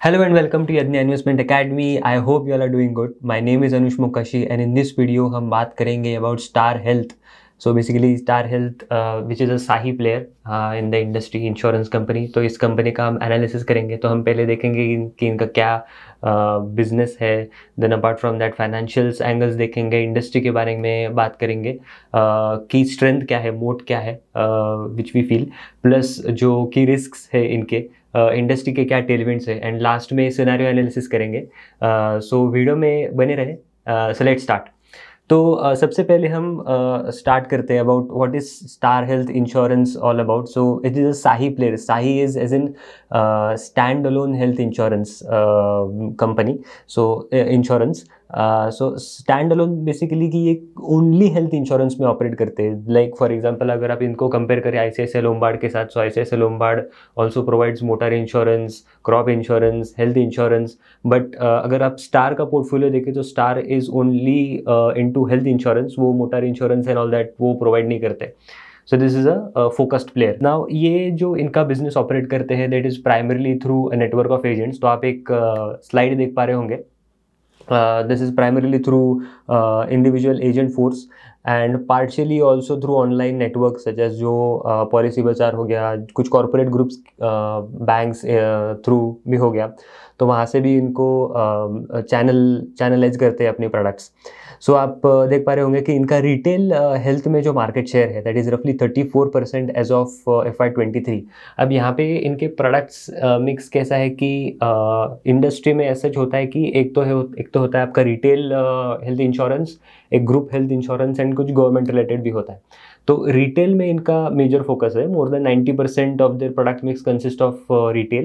Hello and welcome to Yadnya Investment Academy. I hope you all are doing good. My name is Anush Mokashi and in this video हम बात करेंगे about Star Health. So basically Star Health uh, which is a Sahi player uh, in the industry insurance company. तो इस company का हम analysis करेंगे तो हम पहले देखेंगे कि इनका क्या बिज़नेस uh, है then apart from that financials angles देखेंगे इंडस्ट्री के बारे में बात करेंगे uh, की स्ट्रेंथ क्या है मोट क्या है विच वी फील प्लस जो की रिस्क है इनके इंडस्ट्री uh, के क्या टेलमेंट्स है? एंड लास्ट में सिनेरियो एनालिसिस करेंगे। सो uh, वीडियो में बने रहे। सो लेट स्टार्ट तो uh, सबसे पहले हम स्टार्ट uh, करते हैं about what is Star health insurance all about so it is a SAHI player SAHI is as in standalone health insurance company so insurance so standalone basically कि ये only health insurance में operate करते हैं। Like for example अगर आप इनको compare करें आई C Lombard के साथ so I C Lombard also provides motor insurance crop insurance health insurance but अगर आप स्टार का पोर्टफोलियो देखें तो Star is only into health insurance वो motor insurance and all that वो प्रोवाइड नहीं करते। So this is a focused player now ये जो इनका बिज़नेस ऑपरेट करते हैं that is primarily through a network of agents तो आप एक स्लाइड uh, देख पा रहे होंगे। Uh, this is primarily through uh, individual agent force and partially also through online network such as जो पॉलिसी बाज़ार हो गया कुछ कॉरपोरेट ग्रुप्स बैंक्स थ्रू भी हो गया। तो वहाँ से भी इनको चैनल चैनलाइज करते हैं अपने प्रोडक्ट्स सो so, आप देख पा रहे होंगे कि इनका रिटेल हेल्थ में जो मार्केट शेयर है दैट इज़ रफली thirty four percent as of F Y twenty three अब यहाँ पे इनके प्रोडक्ट्स मिक्स कैसा है कि इंडस्ट्री में ऐसा होता है कि एक तो है एक तो होता है आपका रिटेल हेल्थ इंश्योरेंस एक ग्रुप हेल्थ इंश्योरेंस एंड कुछ गवर्नमेंट रिलेटेड भी होता है। तो रिटेल में इनका मेजर फोकस है more than ninety percent of their product mix consist of retail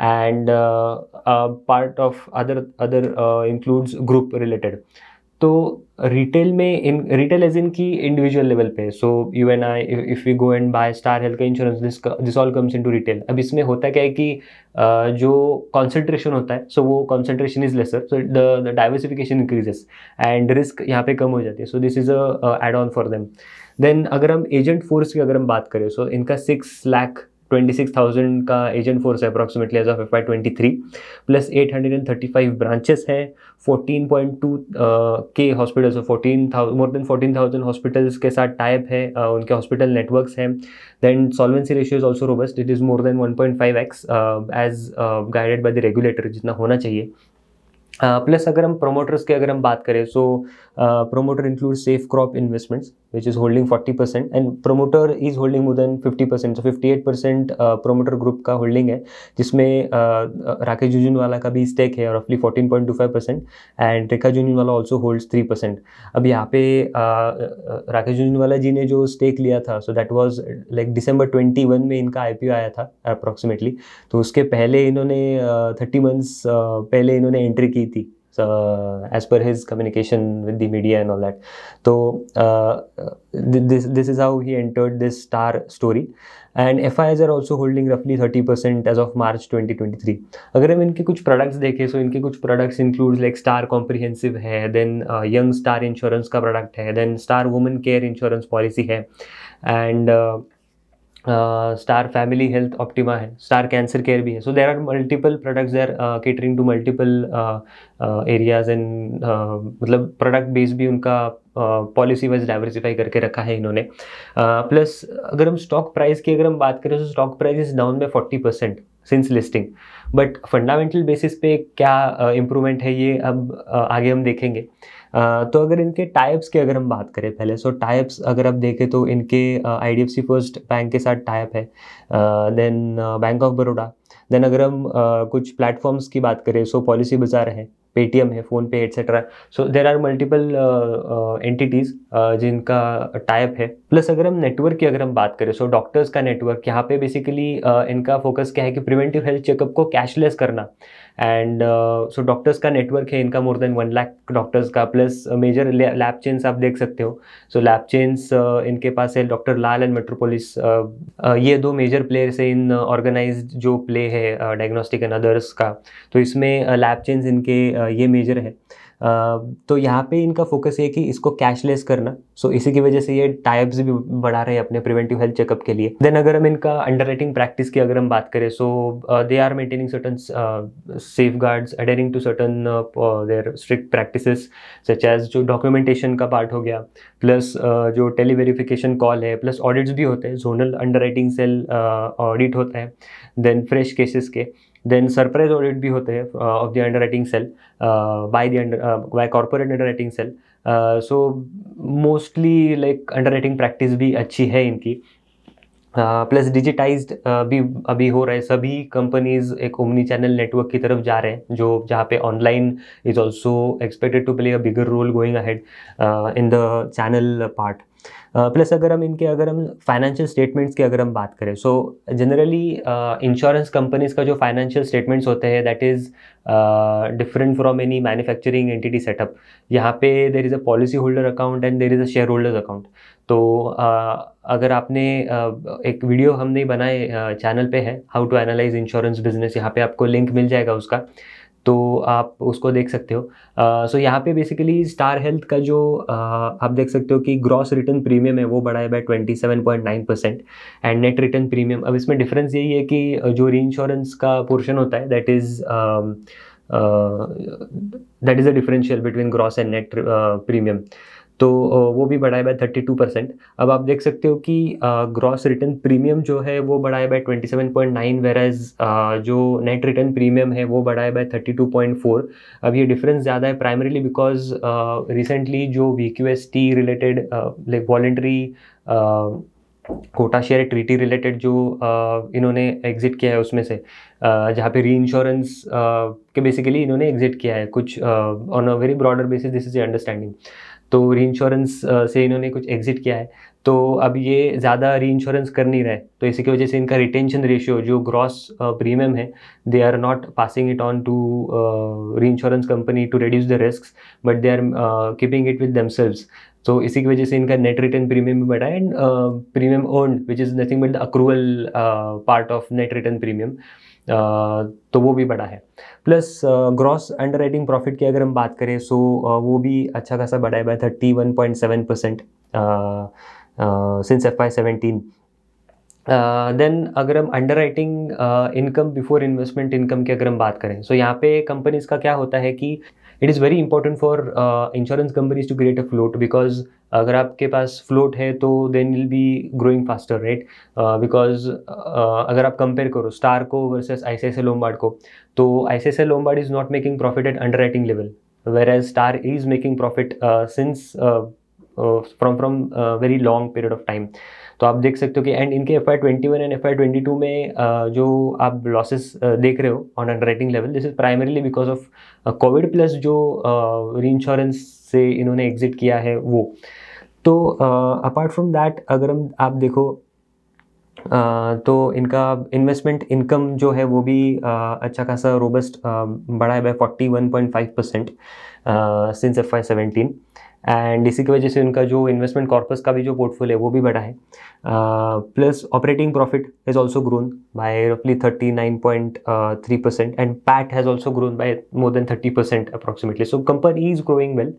and part of other other includes group related तो रिटेल में इन रिटेल एज इन की इंडिविजुअल लेवल पे so you and I if we go and buy Star health का insurance this this all comes into retail अब इसमें होता क्या है कि जो कॉन्सेंट्रेशन होता है सो वो concentration is lesser so the diversification increases and risk यहाँ पे कम हो जाती है। So this is a add on for them then अगर हम एजेंट फोर्स की अगर हम बात करें सो so इनका six lakh twenty six thousand का एजेंट फोर्स है approximately as of F Y twenty three plus eight hundred and thirty five branches हैं fourteen point two K hospitals fourteen more than fourteen thousand hospitals के साथ type है uh, उनके hospital networks हैं। Then solvency ratio is also robust it is more than one point five X as guided by the regulator जितना होना चाहिए। Plus uh, अगर हम प्रोमोटर्स की अगर हम बात करें so promoter include Safecrop investments which is holding 40 percent and promoter is holding more than 50 percent so 58 percent promoter group का होल्डिंग है जिसमें uh, राकेश जुजुनवाला का भी स्टेक है रफली 14.25 percent and Rekha Jhunjhunwala also holds 3 percent अब यहाँ पे uh, राकेश जुजुनवाला जी ने जो स्टेक लिया था so that was like December 21 में इनका आईपीओ आया था अप्रॉक्सीमेटली तो उसके पहले इन्होंने थर्टी uh, मंथ्स uh, पहले इन्होंने एंट्री की थी। uh, his communication with the media and all that. So uh, this this is how he entered this star story. And F I Is are also holding रफली thirty percent as of March twenty twenty three अगर हम इनके कुछ products देखें सो इनके कुछ products include like Star comprehensive है then young Star insurance का प्रोडक्ट है then Star women care insurance policy है and Star family health optima है स्टार कैंसर केयर भी है। So there are multiple products there catering to multiple areas and मतलब product base भी उनका policy wise diversify करके रखा है इन्होंने। प्लस अगर हम स्टॉक प्राइस की अगर हम बात करें तो stock price is down by forty percent since listing but fundamental basis पे क्या इम्प्रूवमेंट है ये, अब आगे हम देखेंगे। तो अगर इनके टाइप्स की अगर हम बात करें पहले सो टाइप्स अगर आप देखें तो इनके I D F C first bank के साथ टाइप है then bank of Baroda then अगर हम कुछ प्लेटफॉर्म्स की बात करें सो पॉलिसी बाज़ार है पेटीएम है PhonePe etcetera so there are multiple entities जिनका टाइप है प्लस अगर हम नेटवर्क की अगर हम बात करें सो so डॉक्टर्स का नेटवर्क यहाँ पे बेसिकली uh, इनका फोकस क्या है कि प्रिवेंटिव हेल्थ चेकअप को कैशलेस करना एंड सो डॉक्टर्स का नेटवर्क है इनका more than one lakh doctors का प्लस मेजर लैब चेंस आप देख सकते हो। सो लैब चेंस इनके पास है doctor Lal and Metropolis uh, uh, ये दो मेजर प्लेयर्स है इन ऑर्गेनाइज जो प्ले है डायग्नोस्टिक एंड अदर्स का। तो इसमें लैब चेंस इनके ये मेजर है। तो यहाँ पे इनका फोकस है कि इसको कैशलेस करना। सो इसी की वजह से ये टाइप्स भी बढ़ा रहे हैं अपने प्रिवेंटिव हेल्थ चेकअप के लिए। देन अगर हम इनका अंडर प्रैक्टिस की अगर हम बात करें so they are maintaining certain safeguards adhering to certain their strict practice such as जो डॉक्यूमेंटेशन का पार्ट हो गया प्लस uh, जो टेलीवेरिफिकेशन कॉल है प्लस ऑडिट्स भी होते हैं। जोनल अंडर सेल ऑडिट होता है। देन फ्रेश केसेस के। देन सरप्राइज़ ऑडिट भी होते हैं of the underwriting cell by the under by corporate underwriting cell so mostly like underwriting practice भी अच्छी है इनकी। प्लस uh, uh, भी अभी हो रहा है। सभी कंपनीज़ एक ओमनी चैनल नेटवर्क की तरफ़ जा रहे हैं जो जहाँ पे online is also expected to play a bigger role going ahead in the channel part plus अगर हम इनके अगर हम फाइनेंशियल स्टेटमेंट्स की अगर हम बात करें सो जनरली इंश्योरेंस कंपनीज़ का जो फाइनेंशियल स्टेटमेंट्स होते हैं that is different from any manufacturing entity setup यहाँ पे there is a policyholder account and there is a shareholders account तो uh, अगर आपने uh, एक वीडियो हमने बनाए चैनल uh, पे है how to analyse insurance business यहाँ पे आपको लिंक मिल जाएगा उसका। तो आप उसको देख सकते हो। सो uh, यहाँ पे बेसिकली स्टार हेल्थ का जो आप देख सकते हो कि ग्रॉस रिटर्न प्रीमियम है वो बढ़ा है by twenty seven point nine percent and net written premium अब इसमें डिफरेंस यही है कि जो री इंश्योरेंस का पोर्शन होता है that is that is a differential between gross and net premium तो वो भी बढ़ा है बाय थर्टी टू परसेंट अब आप देख सकते हो कि ग्रॉस रिटर्न प्रीमियम जो है वो बढ़ा है by twenty seven point nine whereas जो नेट रिटर्न प्रीमियम है वो बढ़ा है by thirty two point four अब ये डिफरेंस ज़्यादा है प्राइमरीली बिकॉज़ रिसेंटली जो V Q S T related like voluntary quota share treaty related जो uh, इन्होंने एग्जिट किया है उसमें से uh, जहाँ पे री इंश्योरेंस uh, के बेसिकली इन्होंने एग्जिट किया है कुछ on a very broader basis this is understanding तो री इंश्योरेंस से इन्होंने कुछ एग्जिट किया है। तो अब ये ज़्यादा री इंश्योरेंस कर नहीं रहे तो इसी की वजह से इनका रिटेंशन रेशियो जो ग्रॉस प्रीमियम है they are not passing it on to reinsurance company to reduce the risk but they are keeping it with themselves तो इसी की वजह से इनका नेट रिटर्न प्रीमियम भी बढ़ा है and premium earned which is nothing but the accrual part of net written premium तो वो भी बड़ा है। Plus gross under writing profit की अगर हम बात करें सो uh, वो भी अच्छा खासा बढ़ा है by thirty one point seven percent since F Y seventeen then अगर हम underwriting income before investment income की अगर हम बात करें सो so, यहाँ पे कंपनीज़ का क्या होता है कि it is very important for insurance companies to create a float because अगर आपके पास फ्लोट है तो then will be growing faster right because अगर आप कंपेयर करो स्टार को वर्सेस आई सी लोमबार्ड को तो I C Lombard is not making profit at underwriting level whereas Star is making profit since from from very long period of time तो आप देख सकते हो कि एंड इनके F Y twenty one and F Y twenty two में uh, जो आप लॉसेस uh, देख रहे हो on underwriting level this is primarily because of Covid plus जो री uh, इंश्योरेंस से इन्होंने एग्जिट किया है वो। तो अपार्ट फ्रॉम दैट अगर हम आप देखो Uh, तो इनका इन्वेस्टमेंट इनकम जो है वो भी uh, अच्छा खासा रोबस्ट uh, बढ़ा है by forty one point five percent since F Y seventeen and इसी की वजह से उनका जो इन्वेस्टमेंट कॉर्पस का भी जो पोर्टफोलियो है वो भी बढ़ा है। Plus operating profit has also grown by रफली thirty nine point three percent and PAT has also grown by more than thirty percent approximately so company is growing well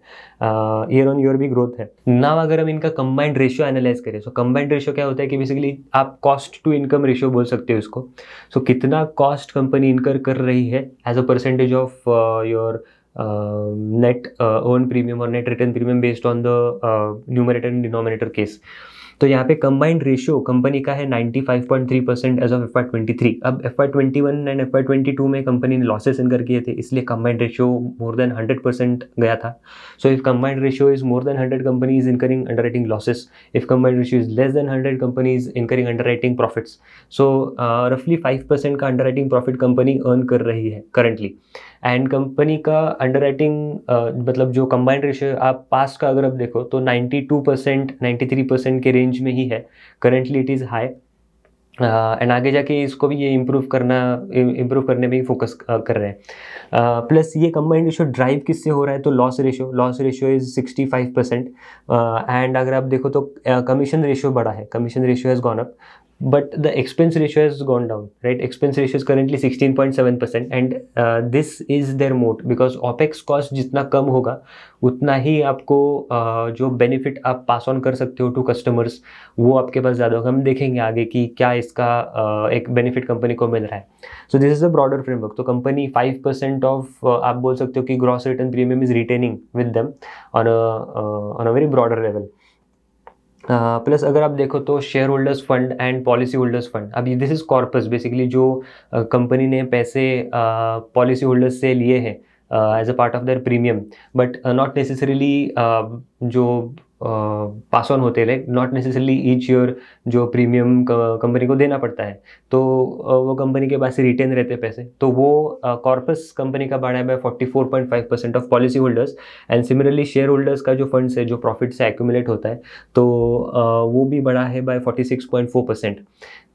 year on year भी growth है। Now अगर हम इनका combined ratio analyse करें सो combined ratio क्या होता है कि बेसिकली आप कॉस्ट टू इनकम रेशियो बोल सकते हो इसको। सो so, कितना कॉस्ट कंपनी इनकर कर रही है as a percentage of your net uh, earned premium or net return premium based on the uh, numerator and denominator case तो यहाँ पे कंबाइंड रेशियो कंपनी का है 95.3 percent as of F Y twenty अब F Y twenty one and F Y twenty two में company ने losses incur किए थे इसलिए combined ratio more than hundred percent गया था. So if combined ratio is more than hundred company is incurring underwriting losses if combined ratio is less than hundred company is incurring underwriting profits so रफली five percent का under writing profit company earn कर रही है currently and company का underwriting uh, मतलब जो combined ratio आप past का अगर आप देखो तो 92 परसेंट नाइन्टी थ्री परसेंट के रेंज में ही है. Currently it is high and आगे जाके इसको भी ये इम्प्रूव करना इम्प्रूव करने में ही फोकस कर रहे हैं. प्लस uh, ये कंबाइंड रेशियो ड्राइव किससे हो रहा है? तो loss ratio loss ratio is sixty five percent and अगर आप देखो तो कमीशन uh, रेशियो बढ़ा है. Commission ratio has gone up but the expense ratio has gone down right? Expense ratio is currently 16.7 percent and uh, this is their moat because opex cost जितना कम होगा उतना ही आपको uh, जो benefit आप pass on कर सकते हो to customers वो आपके पास ज़्यादा होगा। हम देखेंगे आगे कि क्या इसका uh, एक बेनिफिट कंपनी को मिल रहा है। So this is a broader framework तो कंपनी फाइव परसेंट ऑफ़ आप बोल सकते हो कि gross return premium is retaining with them on on a very broader level plus uh, अगर आप देखो तो shareholders fund and policyholders fund अब दिस इज़ कॉर्पस बेसिकली जो कंपनी ने पैसे पॉलिसी होल्डर्स से लिए हैं as a part of their premium but not necessarily जो पास ऑन होते हैं नॉट नेसेसरली ईच ईयर जो प्रीमियम कंपनी को देना पड़ता है। तो वो कंपनी के पास रिटेन रहते पैसे। तो वो कॉर्पस कंपनी का बढ़ा है by 44.5 percent of policyholders and similarly shareholders का जो फंड्स है, जो प्रॉफिट से एक्यूमुलेट होता है तो वो भी बढ़ा है बाय 46.4 परसेंट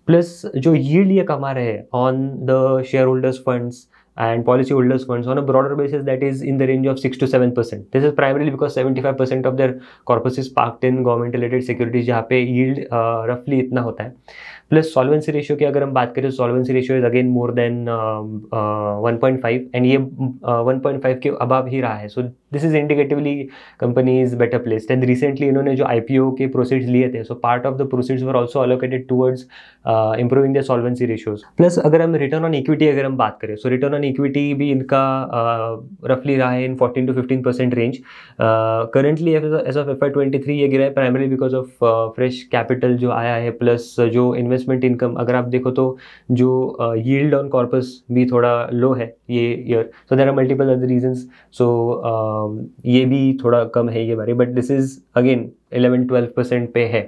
प्लस जो यील्ड ये कमा रहे हैं on the shareholders funds and policyholders funds on a broader basis that is in the range of 6 to 7 percent this is primarily because 75 percent of their corpus is parked in government related securities जहाँ पे yield uh, roughly इतना होता है plus solvency ratio की अगर हम बात करें तो solvency ratio is again more than one point five and ये वन पॉइंट फाइव के अबाव ही रहा है। So this is indicatively company is better placed and recently इन्होंने जो IPO के प्रोसीड्स लिए थे so part of the proceeds were also allocated towards improving the solvency ratios plus अगर हम रिटर्न ऑन इक्विटी अगर हम बात करें सो रिटर्न ऑन इक्विटी भी इनका रफली uh, रहा है in fourteen to fifteen percent range currently as of F Y twenty three ये गिरा है primary because of fresh capital जो आया है प्लस जो इन्वेस्ट इन्वेस्टमेंट इनकम अगर आप देखो तो जो यील्ड ऑन कॉर्पस भी थोड़ा लो है ये year so there are multiple other reasons so ये भी थोड़ा कम है ये बारे but this is again eleven twelve percent पे है।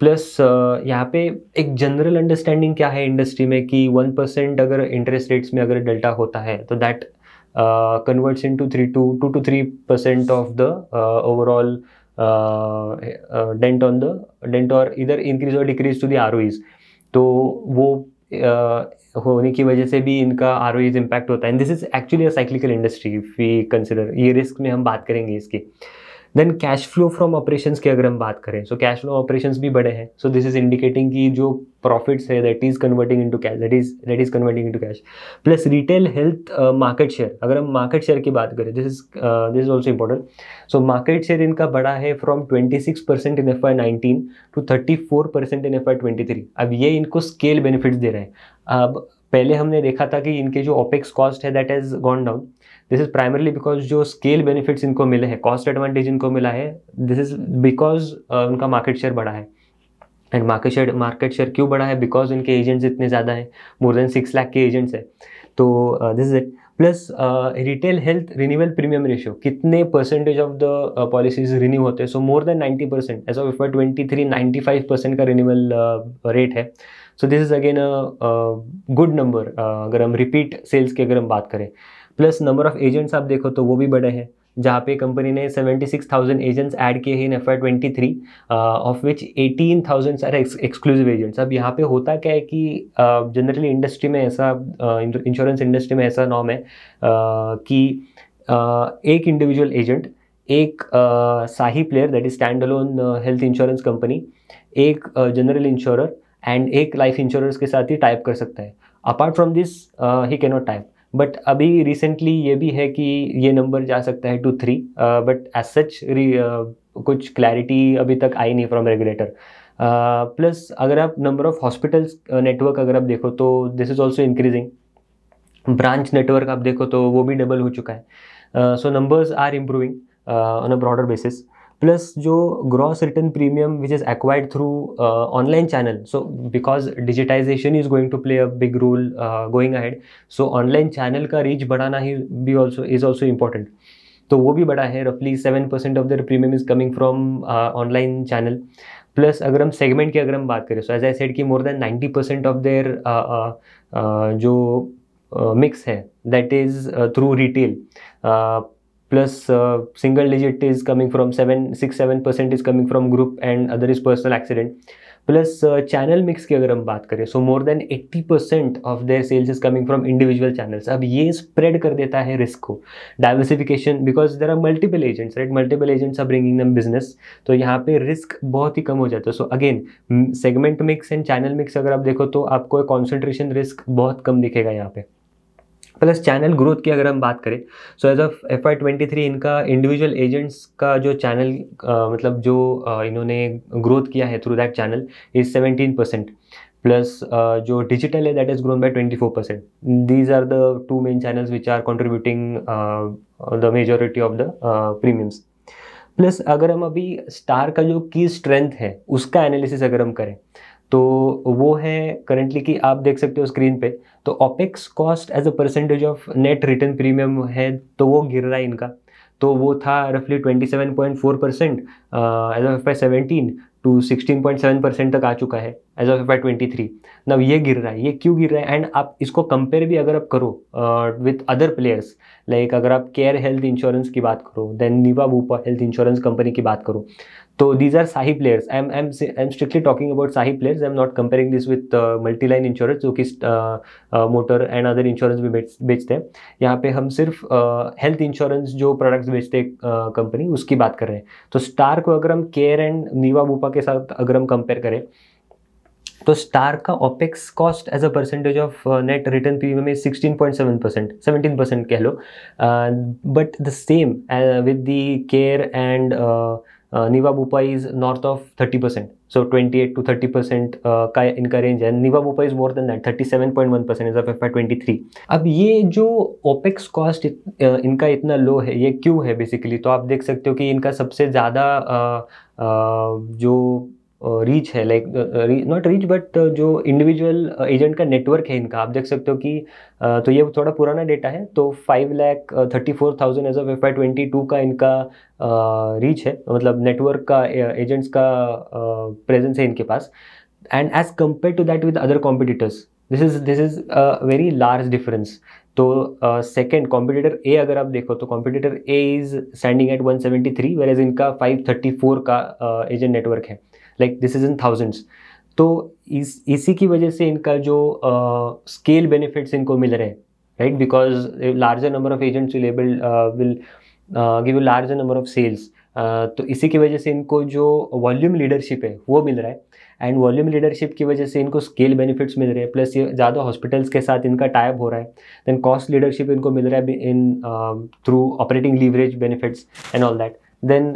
प्लस यहाँ पे एक जनरल अंडरस्टैंडिंग क्या है इंडस्ट्री में कि वन परसेंट अगर इंटरेस्ट रेट्स में अगर डेल्टा होता है तो that converts in two three to two to three percent of the overall dent on the dent और इधर इंक्रीज और डिक्रीज टू द आर तो वो होने की वजह से भी इनका आर इम्पैक्ट होता है। And this is actually a cyclical industry we consider ये रिस्क में हम बात करेंगे इसकी। Then cash flow from operations की अगर हम बात करें सो कैश फ्लो ऑपरेशंस भी बड़े हैं। सो दिस इज़ इंडिकेटिंग कि जो प्रॉफिट्स है that is converting into cash that is that is converting into cash plus retail health market share अगर हम मार्केट शेयर की बात करें this is this is also important so market share इनका बड़ा है from twenty six percent in F Y nineteen to thirty four percent in F Y twenty three अब ये इनको स्केल बेनिफिट्स दे रहे हैं। अब पहले हमने देखा था कि इनके जो ओपेक्स कॉस्ट है that has gone down this is primarily because जो स्केल बेनिफिट्स इनको मिले हैं कॉस्ट एडवांटेज इनको मिला है दिस इज़ बिकॉज़ उनका मार्केट शेयर बढ़ा है। And market share market share क्यों बढ़ा है? बिकॉज़ इनके एजेंट्स इतने ज़्यादा हैं मोर देन सिक्स लाख के एजेंट्स हैं। तो this is it plus retail health renewal premium ratio कितने percentage of the policies renew होते हैं? So more than ninety percent as of twenty three ninety five percent का रिन्यूअल रेट है। So this is again a good number अगर हम repeat sales की अगर हम बात करें। प्लस नंबर ऑफ़ एजेंट्स आप देखो तो वो भी बड़े हैं जहाँ पे कंपनी ने 76,000 एजेंट्स ऐड किए हैं in F Y twenty three of which eighteen thousand are exclusive agents अब यहाँ पे होता क्या है कि जनरली uh, इंडस्ट्री में ऐसा इंश्योरेंस uh, इंडस्ट्री में ऐसा नॉम है uh, कि uh, एक इंडिविजुअल एजेंट एक SAHI player that is standalone health insurance company एक जनरल इंश्योरर एंड एक लाइफ इंश्योरेंस के साथ ही टाइप कर सकता है। Apart from this he cannot tie up but अभी रिसेंटली ये भी है कि ये नंबर जा सकता है two three but as such कुछ क्लैरिटी अभी तक आई नहीं फ्रॉम रेगुलेटर प्लस अगर आप नंबर ऑफ़ हॉस्पिटल्स नेटवर्क अगर आप देखो तो this is also increasing branch network आप देखो तो वो भी डबल हो चुका है. So numbers are improving on a broader basis plus जो gross return premium which is acquired through online channel so because digitization is going to play a big role going ahead so online channel का reach बढ़ाना ही भी also is also important तो वो भी बड़ा है रफली seven percent of their premium is coming from online channel plus अगर हम सेगमेंट की अगर हम बात करें सो एज आई सेड कि more than ninety percent of their जो मिक्स uh, है that is through retail plus uh, single digit is coming from 7 6 7 percent is coming from group and other is personal accident. Plus channel mix की अगर हम बात करें so more than 80 percent of their sales is coming from individual channels अब ये spread कर देता है रिस्क को. Diversification because there are multiple agents right multiple agents are bringing them business तो यहाँ पे रिस्क बहुत ही कम हो जाता है. So again segment mix and channel mix अगर आप देखो तो आपको कॉन्सेंट्रेशन रिस्क बहुत कम दिखेगा यहाँ पे. प्लस चैनल ग्रोथ की अगर हम बात करें so as of F Y twenty three इनका इंडिविजुअल एजेंट्स का जो चैनल मतलब जो इन्होंने ग्रोथ किया है through that channel is seventeen percent plus जो डिजिटल है that is grown by twenty four percent these are the two main channels which are contributing the majority of the premiums plus अगर हम अभी star का जो की strength है, उसका एनालिसिस अगर हम करें तो वो है करेंटली कि आप देख सकते हो स्क्रीन पे तो opex cost as a percentage of net return premium है तो वो गिर रहा है इनका। तो वो था रफली 27.4 percent as of F Y seventeen to 16.7 percent तक आ चुका है as of F Y twenty three now ये गिर रहा है, ये क्यों गिर रहा है? एंड आप इसको कंपेयर भी अगर आप करो विथ अदर प्लेयर्स लाइक अगर आप केयर हेल्थ इंश्योरेंस की बात करो then Niva Bupa health insurance company की बात करो तो these are SAHI players I am am strictly talking about SAHI players I am not comparing this with multi line insurance जो कि मोटर एंड अदर इंश्योरेंस भी बेचते हैं। यहाँ पे हम सिर्फ़ हेल्थ uh, इंश्योरेंस जो प्रोडक्ट्स बेचते हैं कंपनी uh, उसकी बात कर रहे हैं। तो स्टार को अगर हम केयर एंड नीवा बूपा के साथ अगर हम कंपेयर करें तो स्टार का opex cost as a percentage of net return premium is sixteen point seven percent seventeen percent कह लो। But the same with the Care and Niva Bupa is north of thirty percent so twenty eight to thirty percent का इनका range है Niva Bupa is more than that thirty seven point one percent is of F Y twenty three अब ये जो opex cost uh, इनका इतना लो है ये क्यों है बेसिकली तो आप देख सकते हो कि इनका सबसे ज़्यादा uh, uh, जो रीच है लाइक नॉट रीच बट जो इंडिविजुअल एजेंट का नेटवर्क है इनका आप देख सकते हो कि तो ये थोड़ा पुराना डेटा है तो five lakh thirty four thousand as of F Y twenty two का इनका रीच है मतलब नेटवर्क का एजेंट्स का प्रेजेंस है इनके पास। And as compare to that with other competitors this is this is a very large difference तो second competitor A अगर आप देखो तो competitor A is standing at 173 whereas इनका 534 का एजेंट uh, नेटवर्क है। Like this is in thousands तो इस इसी की वजह से इनका जो स्केल uh, बेनिफिट्स इनको मिल रहे हैं right because larger number of agents will will give larger number of sales तो इसी की वजह से इनको जो वॉल्यूम लीडरशिप है वो मिल रहा है. एंड वॉल्यूम लीडरशिप की वजह से इनको स्केल बेनिफिट्स मिल रहे हैं. प्लस ये ज़्यादा हॉस्पिटल्स के साथ इनका टाइप हो रहा है. देन कॉस्ट लीडरशिप इनको मिल रहा है in through operating leverage benefits and all that then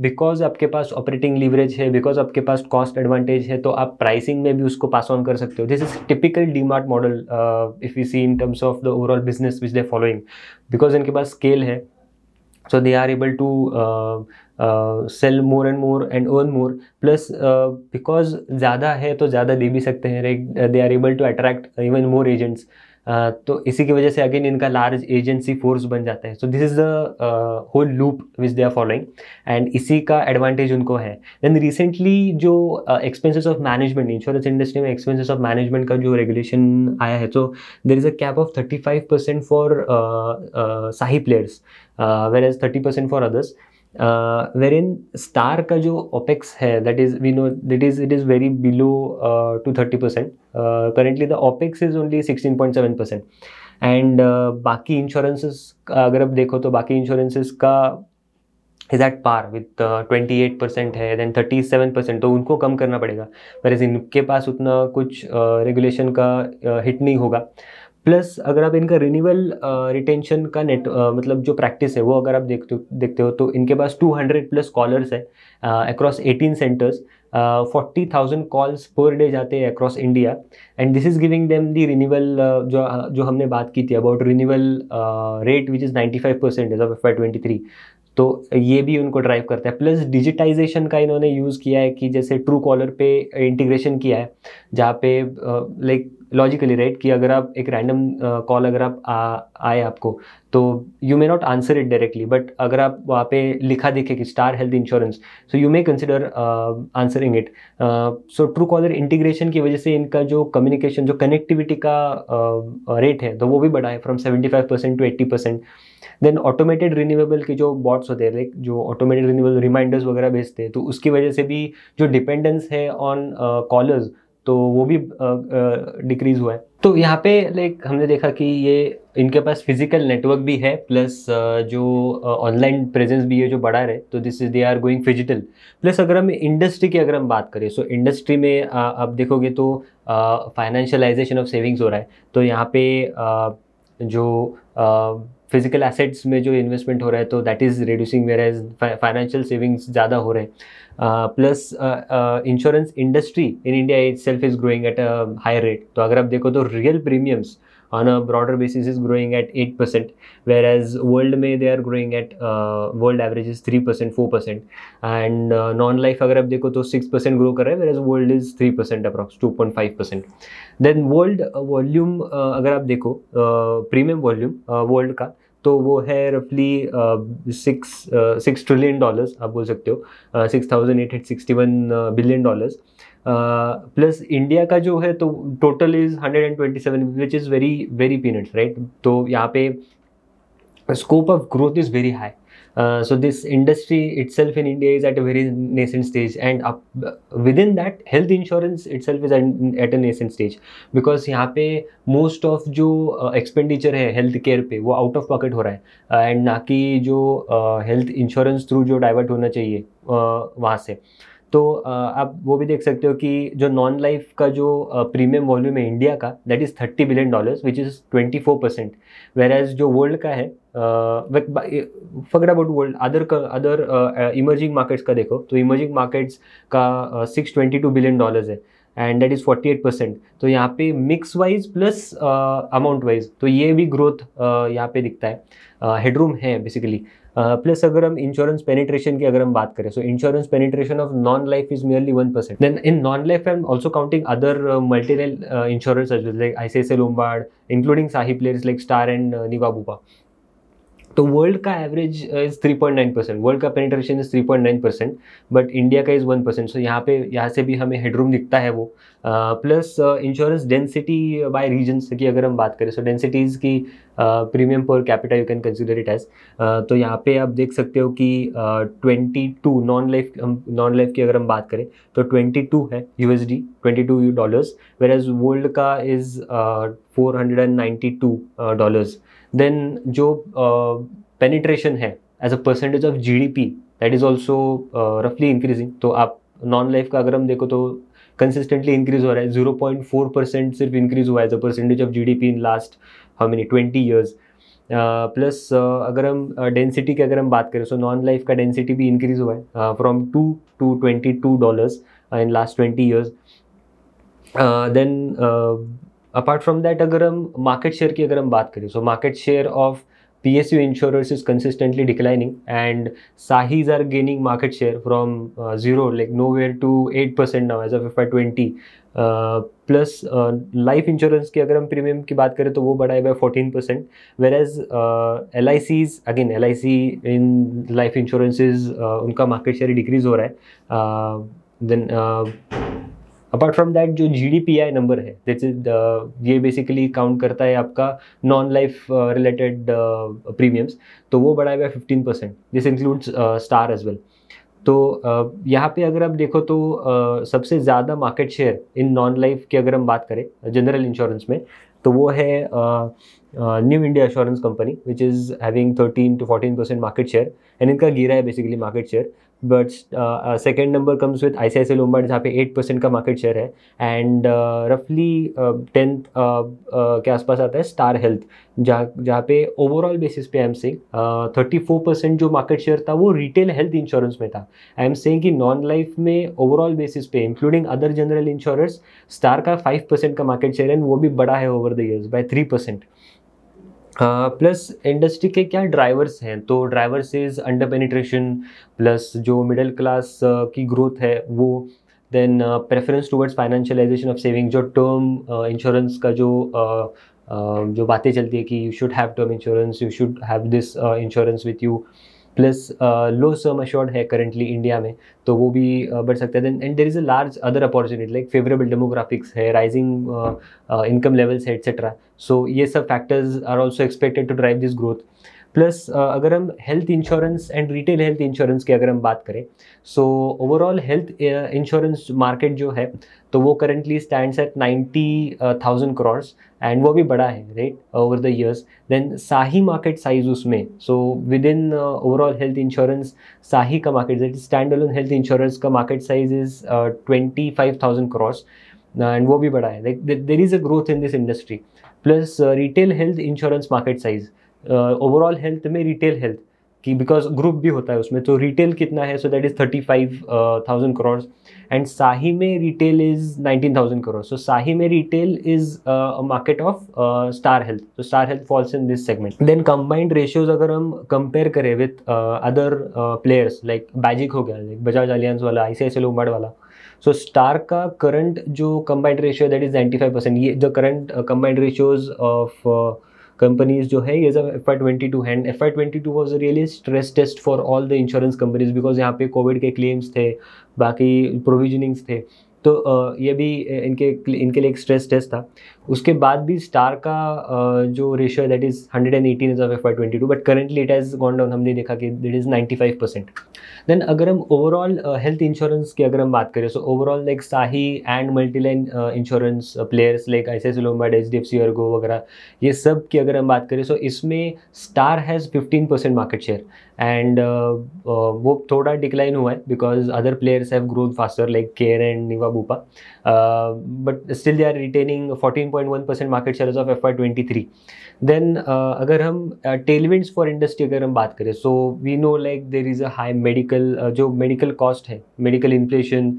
because आपके पास ऑपरेटिंग लीवरेज है बिकॉज़ आपके पास कॉस्ट एडवांटेज है तो आप प्राइसिंग में भी उसको पास ऑन कर सकते हो। This is typical D Mart model if you see in terms of the overall business which they following because इनके पास स्केल है able to uh, uh, sell more and more and earn more. Plus uh, because ज़्यादा है तो ज़्यादा दे भी सकते हैं they are able to attract even more agents तो इसी की वजह से अगेन इनका लार्ज एजेंसी फोर्स बन जाता है। So this is the whole loop which they are following and इसी का एडवांटेज उनको है। देन रिसेंटली जो expenses of management insurance industry में एक्सपेंसेस ऑफ़ मैनेजमेंट का जो रेगुलेशन आया है तो there is a cap of thirty five percent for SAHI players whereas thirty percent for others where in Star का जो ओपेक्स है that is we know that is it is very below to thirty percent currently the opex is only sixteen point seven percent and बाकी insurances अगर आप देखो तो बाकी insurances का is at par with twenty eight percent है then thirty seven percent तो उनको कम करना पड़ेगा। पर इनके पास उतना कुछ रेगुलेशन uh, का हिट uh, नहीं होगा। प्लस अगर आप इनका रिन्यूअल रिटेंशन uh, का नेट मतलब जो प्रैक्टिस है वो अगर आप देखते देखते हो तो इनके पास 200 प्लस कॉलर्स है across 18 centres forty thousand calls per day जाते हैं across India and this is giving them the renewal जो जो हमने बात की थी about renewal rate which is 95 percent of F I twenty three तो ये भी उनको ड्राइव करता है. प्लस डिजिटाइजेशन का इन्होंने यूज़ किया है कि जैसे ट्रू कॉलर पे इंटीग्रेशन किया है, जहाँ पे लाइक लॉजिकली राइट कि अगर आप एक रैंडम कॉल अगर आप आ, आए आपको तो you may not answer it directly but अगर आप वहाँ पे लिखा देखे कि Star Health Insurance so you may consider answering it so Truecaller integration की वजह से इनका जो कम्युनिकेशन जो कनेक्टिविटी का रेट uh, है तो वो भी बढ़ा है from seventy five percent to eighty percent then automated renewable के जो बॉट्स होते हैं लाइक जो ऑटोमेटेड रिन्यूएबल रिमाइंडर्स वगैरह भेजते हैं तो उसकी वजह से भी जो डिपेंडेंस है ऑन कॉलर्स तो वो भी डिक्रीज हुआ है। तो यहाँ पे लाइक हमने देखा कि ये इनके पास फ़िज़िकल नेटवर्क भी है प्लस जो ऑनलाइन प्रेजेंस भी है, जो बढ़ा रहे तो this is they are going phygital plus अगर हम इंडस्ट्री की अगर हम बात करें सो इंडस्ट्री में आप देखोगे तो फाइनेंशियलाइजेशन ऑफ़ सेविंग्स हो रहा है। तो यहाँ पे जो फ़िज़िकल एसेट्स में जो इन्वेस्टमेंट हो रहा है तो that is reducing whereas financial savings ज़्यादा हो रहे हैं। Plus insurance industry in India itself is growing at a higher rate तो अगर आप देखो तो real premiums on a broader basis is growing at 8% whereas world में they are growing at uh, world average is 3% 4% and uh, non life अगर आप देखो तो 6% ग्रो कर रहा है whereas world is 3% approx 2.5% then world uh, volume uh, अगर आप देखो प्रीमियम वॉल्यूम वर्ल्ड का तो वो है रफली सिक्स सिक्स ट्रिलियन डॉलर्स आप बोल सकते हो। Six thousand eight hundred sixty one billion dollars plus India का जो है तो total is hundred and twenty seven which is very very peanuts right तो यहाँ पे scope of growth is very high Uh, so this industry itself in India is at a very nascent stage, and up, within that, health insurance itself is at, at a nascent stage because यहाँ पे most of जो expenditure है health care पे वो out of pocket हो रहा है and uh, ना कि जो health insurance through जो divert होना चाहिए uh, वहाँ से तो आप वो भी देख सकते हो कि जो नॉन लाइफ का जो प्रीमियम वॉल्यूम है इंडिया का that is thirty billion dollars which is twenty four percent whereas जो वर्ल्ड का है fucked about world other other emerging markets का देखो तो इमर्जिंग मार्केट्स का six twenty two billion dollars है and that is forty eight percent तो यहाँ पे mix wise plus amount wise तो ये भी ग्रोथ uh, यहाँ पे दिखता है हेडरूम uh, है बेसिकली प्लस uh, अगर हम इंश्योरेंस पेनिट्रेशन की अगर हम बात करें so insurance penetration of non life is merely one percent then in non life I am also counting other multinational insurance like I C S L Lombard including SAHI players like Star and Niva Bupa तो world का average is three point nine percent world का penetration is three point nine percent but India का is one percent so यहाँ पे, यहाँ से भी हमें हेडरूम दिखता है वो। Plus insurance density by regions की अगर हम बात करें सो डेंसिटीज़ की premium per capital you can consider it as तो यहाँ पे आप देख सकते हो कि twenty two non life non life की अगर हम बात करें तो ट्वेंटी टू है U S D twenty two dollars whereas world का is four hundred and ninety two dollars then जो पेनिट्रेशन है as a percentage of G D P that is also रफली इंक्रीजिंग तो आप नॉन लाइफ का अगर हम देखो तो कंसिस्टेंटली इंक्रीज हो रहा है। ज़ीरो पॉइंट फोर परसेंट सिर्फ़ इंक्रीज हुआ है as a percentage of G D P in last how many twenty years plus अगर हम डेंसिटी uh, की अगर हम बात करें सो नॉन लाइफ का डेंसिटी भी इंक्रीज हुआ है from two to twenty two dollars in last twenty years then apart from that अगर हम मार्केट शेयर की अगर हम बात करें so market share of P S U insurance is consistently declining and SAHIs are gaining market share from zero like nowhere to eight percent now as of F I twenty plus life insurance की अगर हम premium की बात करें तो वो बढ़ा है by fourteen percent where as L I Cs again L I C in life insurances उनका मार्केट शेयर डिक्रीज हो रहा है. देन अपार्ट फ्रॉम दैट जो जी नंबर है दिस इज़ ये बेसिकली काउंट करता है आपका नॉन लाइफ रिलेटेड प्रीमियम्स तो वो बढ़ा हुआ है fifteen percent this includes Star as well तो uh, यहाँ पे अगर आप देखो तो uh, सबसे ज़्यादा market share in non life की अगर हम बात करें जनरल इंश्योरेंस में तो वो है New India Insurance Company which is having thirteen to fourteen percent market share and इनका गिरा है basically market share but second number comes with I C I C Lombard जहाँ पे एट परसेंट का मार्केट शेयर है. And रफली tenth के आसपास आता है स्टार हेल्थ जहाँ जहाँ पे ओवरऑल बेसिस पे I am saying thirty four percent जो मार्केट शेयर था वो रिटेल हेल्थ इंश्योरेंस में था. आई एम सेइंग कि नॉन लाइफ में ओवरऑल बेसिस पे including other general insurance Star का फाइव परसेंट का मार्केट शेयर है वो भी बड़ा है over the years by three percent plus industry के क्या ड्राइवर्स हैं? तो drivers is under penetration plus जो मिडिल क्लास की ग्रोथ है वो then preference towards financialisation of saving जो टर्म इंश्योरेंस का जो uh, uh, जो बातें चलती है कि you should have term insurance you should have this insurance with you plus low sum assured है करेंटली इंडिया में तो वो भी uh, बढ़ सकता है. Then and there is a large other opportunity like favourable demographics है राइजिंग इनकम लेवल्स है एट्सेट्रा सो ये सब factors are also expected to drive this growth plus अगर हम health insurance and retail health insurance की अगर हम बात करें so overall health insurance market जो है तो वो currently stands at ninety thousand crores and वो भी बड़ा है right over the years then SAHI market size उसमें so within overall health insurance SAHI का market that standalone health insurance का market size is twenty five thousand crores and वो भी बड़ा है. Like there is a growth in this industry plus retail health insurance market size overall health में retail health की because group भी होता है उसमें तो रिटेल कितना है? So that is thirty five thousand crore and SAHI में retail is nineteen thousand crore so SAHI में retail is market of Star Health तो Star Health falls in this segment then combined ratios अगर हम compare करें with other players like बैजिक हो गया like Bajaj अलियंस वाला आई सी आई सी लोमबाड वाला. सो स्टार का करंट जो combined ratio that is ninety five percent ये the current combined ratios of companies जो है, ये सब F I twenty two and F I twenty two was really stress test for all the insurance companies because यहाँ पे Covid के claims थे, बाकी प्रोविजनिंग्स थे। तो ये भी इनके इनके लिए एक स्ट्रेस टेस्ट था। उसके बाद भी स्टार का जो रेशियो है that is hundred and eighteen is of F Y twenty two but currently it has gone down हमने देखा कि it is ninety five percent then अगर हम ओवरऑल हेल्थ इंश्योरेंस की अगर हम बात करें so overall like SAHI and multiline insurance players like I C Lombard H D F C और गो वगैरह, ये सब की अगर हम बात करें सो इसमें Star has fifteen percent market share and वो थोड़ा डिक्लाइन हुआ है because other players have grown faster like Care and Niva Bupa but still they are retaining fourteen point one percent market share of F Y twenty three then अगर हम tailwinds for industry अगर हम बात करें so we know like there is a high medical जो medical cost है medical inflation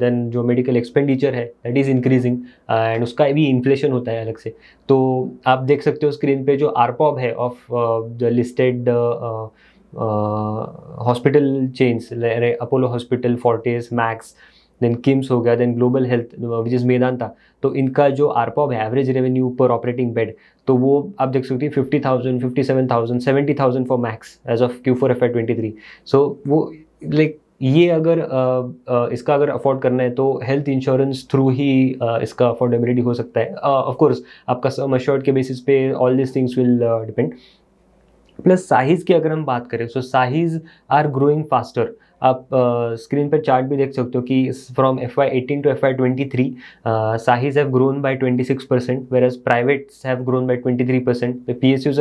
then जो medical expenditure है दैट इज़ इंक्रीजिंग एंड उसका भी इन्फ्लेशन होता है अलग से। तो आप देख सकते हो स्क्रीन पे जो आरपॉब है of the listed hospital chains Apollo hospital Fortis Max then KIMS हो गया then global health which is Medanta तो इनका जो आरपॉब है average revenue per operating bed तो वो आप देख सकते हैं fifty thousand fifty seven thousand seventy thousand for Max as of Q four F Y twenty three so वो लाइक ये अगर आ, आ, इसका अगर अफोर्ड करना है तो हेल्थ इंश्योरेंस थ्रू ही आ, इसका अफोर्डेबिलिटी हो सकता है। ऑफ़ कोर्स आपका सम अश्योर्ड के बेसिस पे all this things will depend plus SAHIs की अगर हम बात करें सो साइज़ आर ग्रोइंग फास्टर आप स्क्रीन पर चार्ट भी देख सकते हो कि from F Y eighteen to F Y twenty three SAHIs have grown by twenty six percent whereas privates have grown by twenty three percent P S Us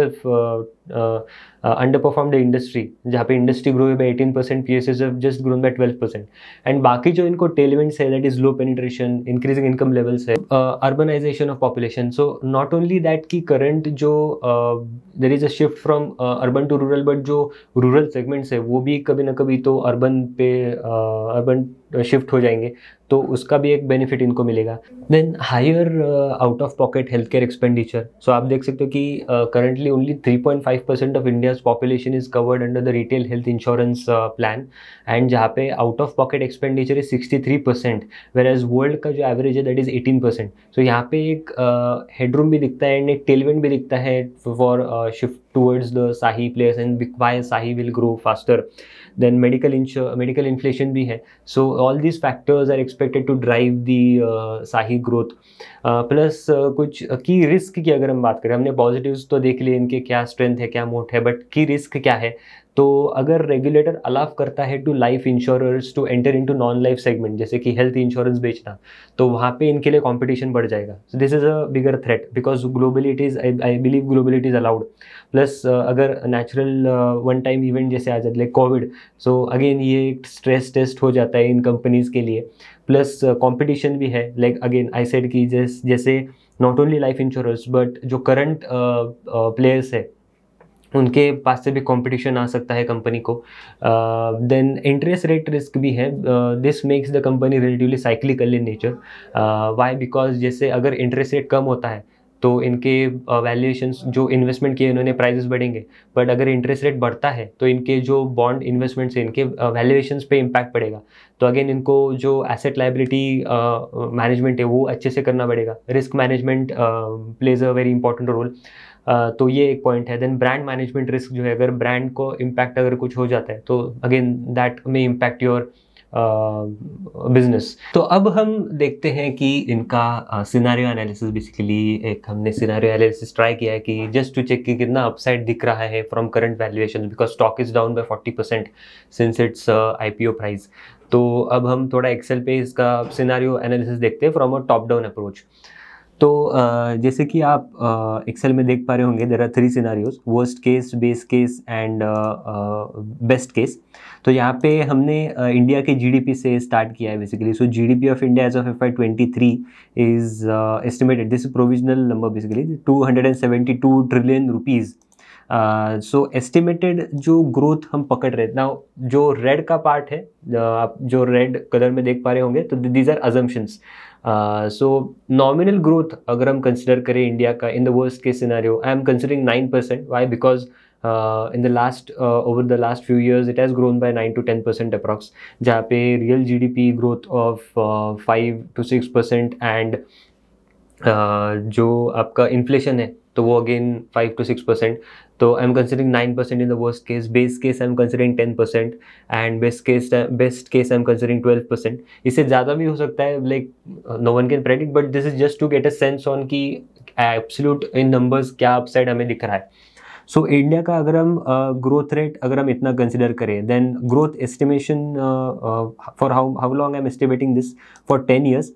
underperform the industry जहाँ पे industry grow by eighteen percent P S Us have just grown by twelve percent and बाकी जो इनको टेलमेंट्स है that is low penetration increasing income levels है urbanisation of population so not only that की current जो there is a shift from urban to rural but जो rural segments है, वो भी कभी ना कभी तो अर्बन पे अर्बन शिफ्ट हो जाएँगे तो उसका भी एक बेनिफिट इनको मिलेगा। Then higher out of pocket health care expenditure so आप देख सकते हो कि currently only 3.5 percent of India's population is covered under the retail health insurance plan and जहाँ पे out of pocket expenditure is 63 percent whereas world का जो average है दैट इज़ 18 परसेंट सो यहाँ पे एक हेडरूम uh, भी दिखता है एंड एक टेलवेंट भी दिखता है for shift towards the SAHI players and why SAHI will grow faster then medical insure medical inflation भी है. So all these factors are expected to drive the SAHI growth plus कुछ की रिस्क की अगर हम बात करें, हमने पॉजिटिव्स तो देख लिए, इनके क्या स्ट्रेंथ है, क्या मोट है बट की रिस्क क्या है? तो अगर रेगुलेटर अलाव करता है to life insurers to enter into non life segment जैसे कि हेल्थ इंश्योरेंस बेचना तो वहाँ पे इनके लिए कंपटीशन बढ़ जाएगा। So this is a bigger threat because globally it is I believe globally is allowed plus अगर नेचुरल वन टाइम इवेंट जैसे आ जाते लाइक कोविड सो अगेन ये एक स्ट्रेस टेस्ट हो जाता है इन कंपनीज़ के लिए। प्लस कॉम्पिटिशन uh, भी है लाइक अगेन आई सेड की जैसे not only life insurance but जो करंट प्लेयर्स है उनके पास से भी कंपटीशन आ सकता है कंपनी को। देन इंटरेस्ट रेट रिस्क भी है। This makes the company relatively cyclical in nature why because जैसे अगर इंटरेस्ट रेट कम होता है तो इनके वैल्यूएशन जो इन्वेस्टमेंट किए इन्होंने प्राइजेस बढ़ेंगे। बट अगर इंटरेस्ट रेट बढ़ता है तो इनके जो बॉन्ड इन्वेस्टमेंट्स है, इनके वैल्यूएशन पे इम्पैक्ट पड़ेगा। तो अगेन इनको जो एसेट लाइबिलिटी मैनेजमेंट है, वो अच्छे से करना पड़ेगा। Risk management plays a very important role तो ये एक पॉइंट है। देन ब्रांड मैनेजमेंट रिस्क जो है, अगर ब्रांड को इम्पैक्ट अगर कुछ हो जाता है तो again that may impact your business तो अब हम देखते हैं कि इनका सिनारियो एनालिसिस बेसिकली एक हमने सिनारियो एनालिसिस ट्राई किया है कि जस्ट टू चेक कि कितना अपसाइड दिख रहा है from current valuation because stock is down by 40 percent since its IPO price तो अब हम थोड़ा एक्सेल पे इसका सिनारियो एनालिसिस देखते हैं from a top down approach तो जैसे कि आप एक्सेल में देख पा रहे होंगे there are three scenarios worst case base case and best case तो यहाँ पे हमने इंडिया के जीडीपी से स्टार्ट किया है basically so GDP of India as of F Y twenty three is estimated this provisional number basically two hundred and seventy two trillion rupees so estimated जो growth हम पकड़ रहे ना जो रेड का पार्ट है आप जो रेड कलर में देख पा रहे होंगे तो these are assumptions so nominal growth अगर हम कंसिडर करें इंडिया का in the worst case scenario I am considering nine percent why because in the last over the last few years it has grown by nine to ten percent approx जहाँ पे real G D P growth of five to six percent and जो आपका inflation है तो वो again five to six percent तो I am considering nine percent in the worst case base case I am considering ten percent and best case best case I am considering twelve percent इससे ज़्यादा भी हो सकता है like no one can predict but this is just to get a sense on की absolute in numbers क्या upside हमें दिख रहा है। सो so, इंडिया का अगर हम ग्रोथ uh, रेट अगर हम इतना कंसिडर करें then growth estimation for how how long I am estimating this for ten years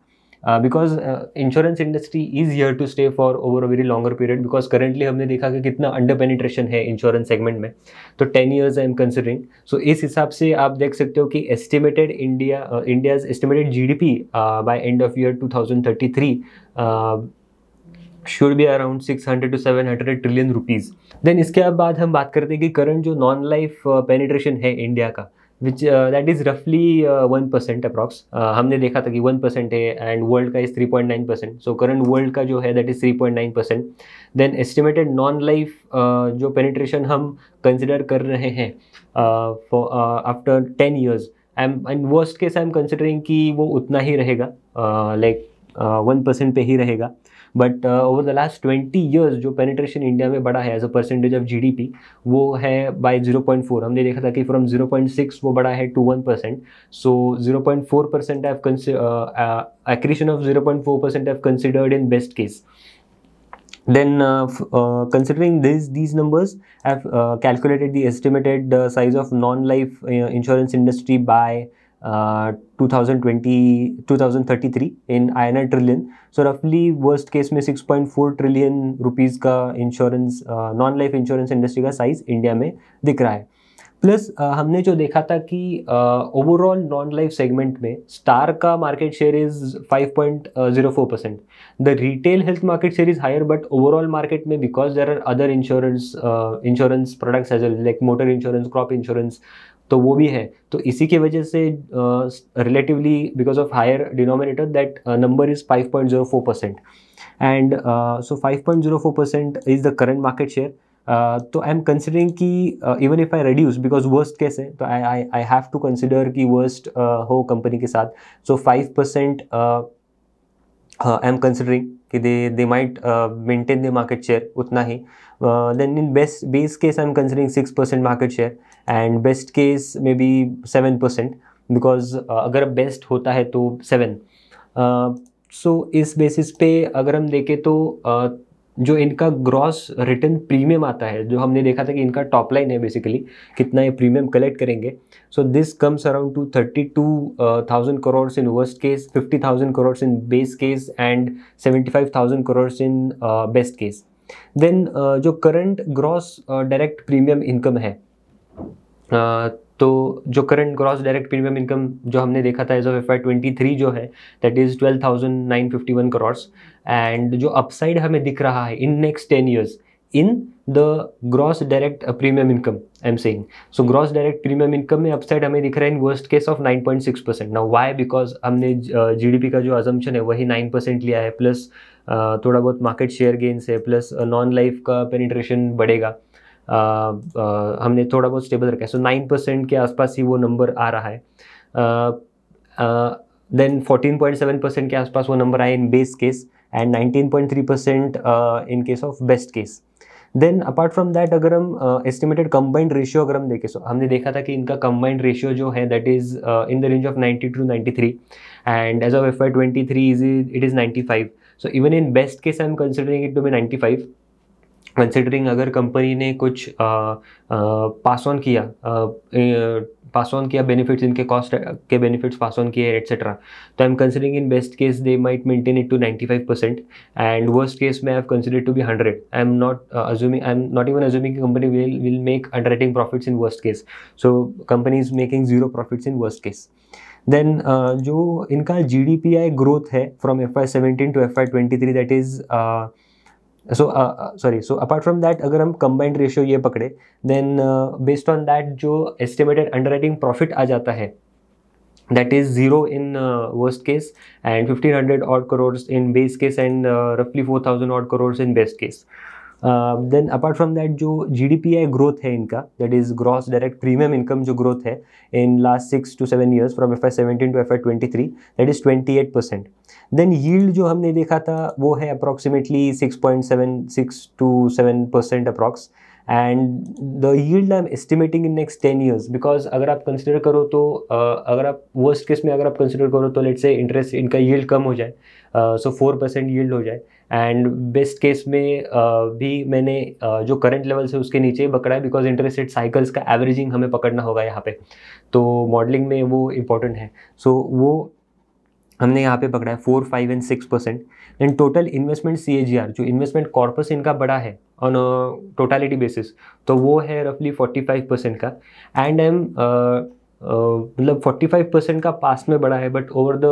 because insurance industry is here to stay for over a very longer period because currently हमने देखा कि कितना under penetration है insurance segment में। तो ten years I am considering so इस हिसाब से आप देख सकते हो कि estimated India India's estimated G D P by end of year two thousand thirty three should be around six hundred to seven hundred trillion rupees then इसके बाद हम बात करते हैं कि करंट जो नॉन लाइफ पेनिट्रेशन है इंडिया का। विच दैट इज़ रफली वन परसेंट अप्रॉक्स हमने देखा था कि वन परसेंट है एंड वर्ल्ड का is three point nine percent so current world का जो है that is three point nine percent then estimated non life जो पेनिट्रेशन हम कंसिडर कर रहे हैं after ten years I am and worst case I am considering कि वो उतना ही रहेगा लाइक वन परसेंट पे ही रहेगा. But over the last twenty years जो पेनिट्रेशन इंडिया में बढ़ा है as a percentage of G वो है बाय ज़ीरो पॉइंट फोर हमने देखा था कि फ्रॉम ज़ीरो पॉइंट सिक्स वो बढ़ा है to one percent so zero point four percent accretion of zero point four percent have considered in best case then uh, uh, considering these these numbers i've uh, calculated the estimated uh, size of non life uh, insurance industry by 2020 2033 in I trillion so रफली worst case में 6.4 trillion rupees का insurance non life insurance industry का size India में दिख रहा है। Plus uh, हमने जो देखा था कि ओवरऑल नॉन लाइफ सेगमेंट में स्टार का market share is 5.04 percent the retail health market share is higher but overall market में because there are other insurance insurance products as like motor insurance crop insurance तो वो भी है। तो इसी की वजह से relatively because of higher denominator that number is 5.04 percent and so 5.04 percent is the current market share तो आई एम कंसिडरिंग कि even if I reduce because worst कैसे तो I I I have to consider कि worst हो company के साथ। So five percent I am considering कि they they might maintain the market share उतना ही। Then in best base case I am considering six percent market share and best case may be seven percent because अगर best होता है तो seven so uh, इस basis पे अगर हम देखें तो uh, जो इनका ग्रॉस रिटर्न प्रीमियम आता है जो हमने देखा था कि इनका टॉप लाइन है बेसिकली कितना ये प्रीमियम कलेक्ट करेंगे. So this comes around two thirty two thousand crore in worst case fifty thousand crores in base case and seventy five thousand crore in best case then जो current gross direct premium income है तो जो current gross direct premium income जो हमने देखा था as of F Y twenty three जो है that is twelve thousand nine fifty one crores and जो अपसाइड हमें दिख रहा है in next ten years in the gross direct premium income I am saying so gross direct premium income में upside हमें दिख रहा है in worst case of 9.6 percent now why because हमने जीडीपी का जो अजम्पन है वही 9 परसेंट लिया है प्लस थोड़ा बहुत मार्केट शेयर गेंस है प्लस नॉन लाइफ का पेनिट्रेशन बढ़ेगा। हमने थोड़ा बहुत स्टेबल रखा है। सो नाइन परसेंट के आसपास ही वो नंबर आ रहा है। Then fourteen point seven percent के आसपास वो नंबर आए in base case and nineteen point three percent in case of best case then apart from that अगर हम एस्टिमेटेड कंबाइंड रेशियो अगर हम देखें सो हमने देखा था कि इनका कंबाइंड रेशियो जो है that is in the range of 90 to 93 and as of F I twenty three is it is 95 so even in best case I am considering it to be 95 considering अगर company ने कुछ pass on किया pass on किया benefits इनके cost के benefits pass on किए etcetera तो I am considering in best case they might maintain it to 95 percent and worst case में I have consider to be 100 I am not assuming I am not even assuming company will will make underwriting profits in worst case so company is making zero profits in worst case then जो इनका G D P I growth है from F I seventeen to F I twenty three that is so sorry so apart from that अगर हम combined ratio ये पकड़े then based on that जो estimated under writing profit आ जाता है that is zero in uh, worst case and 1500 odd crores in base case and uh, roughly 4000 odd crores in best case. Then apart from that जो G D P I growth है इनका that is gross direct premium income जो growth है in last six to seven years from F I seventeen to F I twenty three that is twenty eight percent then yield जो हमने देखा था वो है approximately six point seven six to seven percent approx and the yield I am estimating in next ten years because अगर आप consider करो तो uh, अगर आप वर्स्ट केस में अगर आप कंसिडर करो तो लेट से इंटरेस्ट इनका यील्ड कम हो जाए सो फोर परसेंट यील्ड हो जाए. एंड बेस्ट केस में uh, भी मैंने uh, जो करंट लेवल से उसके नीचे पकड़ा है बिकॉज़ इंटरेस्ट रेट साइकिल्स का एवरेजिंग हमें पकड़ना होगा यहाँ पे. तो मॉडलिंग में वो इम्पोर्टेंट है. सो so, वो हमने यहाँ पे पकड़ा है four five and six percent and total investment CAGR जो इन्वेस्टमेंट कॉर्पस इनका बड़ा है ऑन टोटालिटी बेसिस तो वो है रफली फोर्टी फाइव परसेंट का. एंड एम मतलब फोर्टी फाइव परसेंट का पास्ट में बड़ा है but over the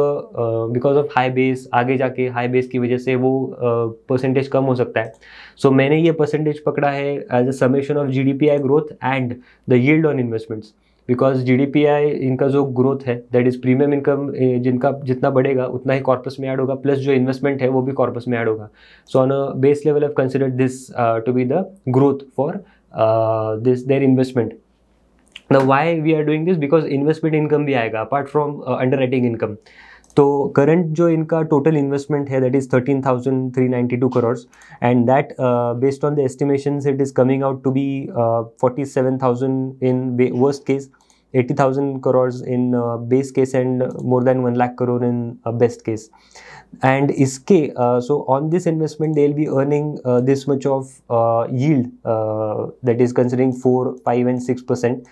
because of high base आगे जाके हाई बेस की वजह से वो परसेंटेज uh, कम हो सकता है. सो so, मैंने ये परसेंटेज पकड़ा है as a summation of G D P I growth and the yield on investments because G D P I इनका जो ग्रोथ है दैट इज़ प्रीमियम इनकम जिनका जितना बढ़ेगा, उतना ही कॉर्पस में ऐड होगा प्लस जो इन्वेस्टमेंट है, वो भी कॉर्पस में ऐड होगा। So on a base level of consider this to be the growth for this their investment the why we are doing this because investment income भी आएगा apart from under writing income तो current जो इनका total investment है that is thirteen thousand three ninety two crores and that based on the estimation it is coming out to be forty seven thousand in worst case eighty thousand crores in base case and more than one lakh crore in best case and इसके so on this investment they will be earning this much of yield that is considering four five and six percent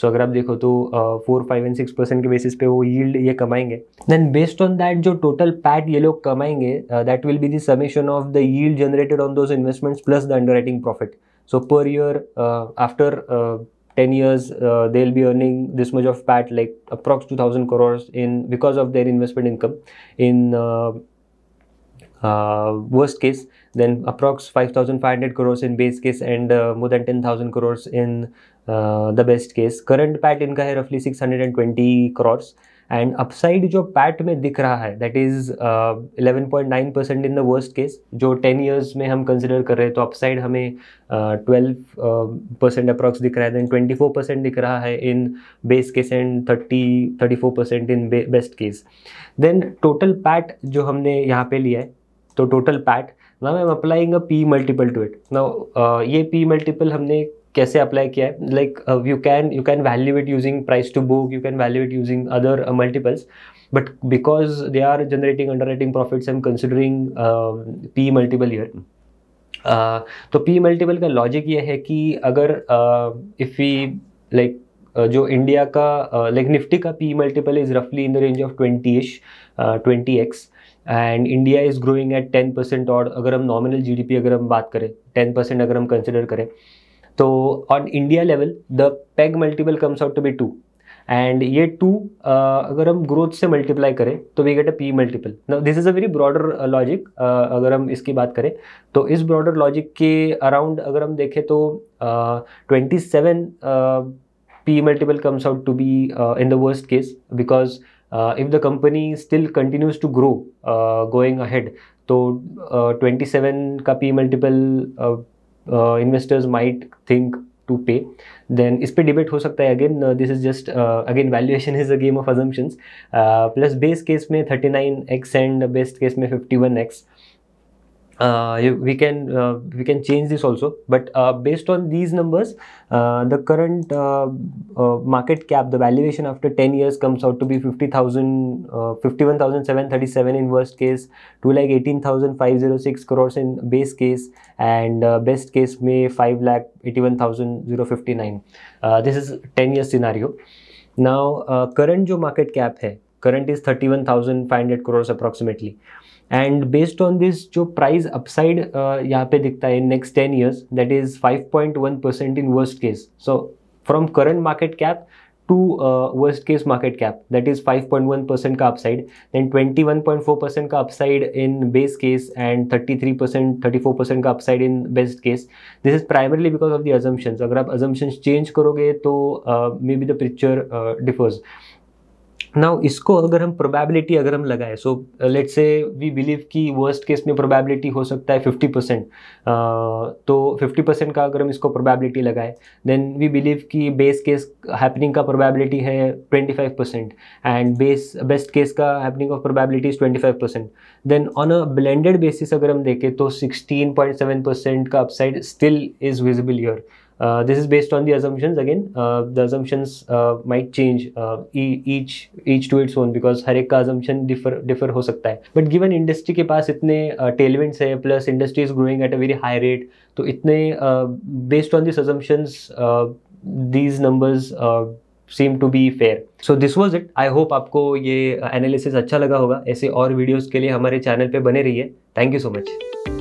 so so, अगर आप देखो तो four five and six percent के basis पे वो yield ये कमाएँगे। देन बेस्ड ऑन दैट जो टोटल पैट ये लोग कमाएँगे that will be the summation of the yield generated on those investments plus the underwriting profit so per year after after 10 years uh, they'll be earning this much of pat like approx 2000 crores in because of their investment income in uh, uh, worst case then approx 5500 crores in base case and uh, more than 10000 crores in the best case current PAT इनका है रफली 620 crores and upside जो PAT में दिख रहा है that is eleven point nine percent in the worst case जो ten years में हम कंसिडर कर रहे हैं तो अपसाइड हमें ट्वेल्व परसेंट अप्रॉक्स दिख रहा है. देन ट्वेंटी फोर परसेंट दिख रहा है in base case and thirty thirty four percent in best case then total PAT जो हमने यहाँ पे लिया है तो total PAT I am applying a P multiple to it now ये पी मल्टीपल हमने कैसे अप्लाई किया है? Like you can you can value it using price to book you can value it using other multiples but because they are generating underwriting profits am considering P multiple year तो P multiple का logic ये है कि अगर if we like जो India का like uh, Nifty का P multiple is रफली in the range of twenty ish twenty X and India is growing at ten percent और अगर हम नॉमिनल जी डी पी अगर हम बात करें टेन परसेंट अगर हम कंसिडर करें तो ऑन इंडिया लेवल द PEG multiple comes out to be 2. And ये टू अगर हम ग्रोथ से मल्टीप्लाई करें तो we get a P multiple this is a very broader logic अगर हम इसकी बात करें तो इस ब्रॉडर लॉजिक के अराउंड अगर हम देखें तो twenty seven P multiple comes out to be in the worst case because if the company still continues to grow going ahead, तो ट्वेंटी uh, सेवन का P multiple investors might think to pay then इस पर debate हो सकता है again this is just again valuation is a game of assumptions plus base case में thirty nine X and best case में fifty one X uh, we can uh, we can change this also. But uh, based on these numbers uh, the current uh, market cap the valuation after 10 years comes out to be 50000 uh, 51737 in worst case to like 18506 crores in base case and best case may 5 lakh 81059 uh, this is 10 year scenario. Now current जो market cap है current is 31500 crores approximately and based on this जो price upside यहाँ पे दिखता है next ten years that is five point one percent in worst case so from current market cap to worst case market cap that is 5.1 percent का upside then 21.4 percent का upside in base case and 33 percent 34 percent का upside in best case this is primarily because of the assumptions अगर आप assumptions change करोगे तो maybe the picture differs now इसको अगर हम प्रोबेबिलिटी अगर हम लगाए so let's say we believe कि वर्स्ट केस में प्रोबेबिलिटी हो सकता है फिफ्टी परसेंट तो फिफ्टी परसेंट का अगर हम इसको प्रोबेबिलिटी लगाए देन वी बिलीव कि बेस केस हैपनिंग का प्रोबेबिलिटी है twenty five percent and base best case का happening of probability is twenty five percent then on a blended basis अगर हम देखें तो सिक्सटीन पॉइंट सेवन परसेंट का upside still is visible year Uh, this is based on the assumptions again uh, the assumptions uh, might change uh, e each each to its own because हर एक का assumption differ differ हो सकता है but given industry के पास इतने uh, tailwinds है plus industry is growing at a very high rate तो इतने uh, based on these assumptions uh, these numbers uh, seem to be fair so this was it i hope आपको ये analysis अच्छा लगा होगा ऐसे और videos के लिए हमारे channel पे बने रहिए thank you so much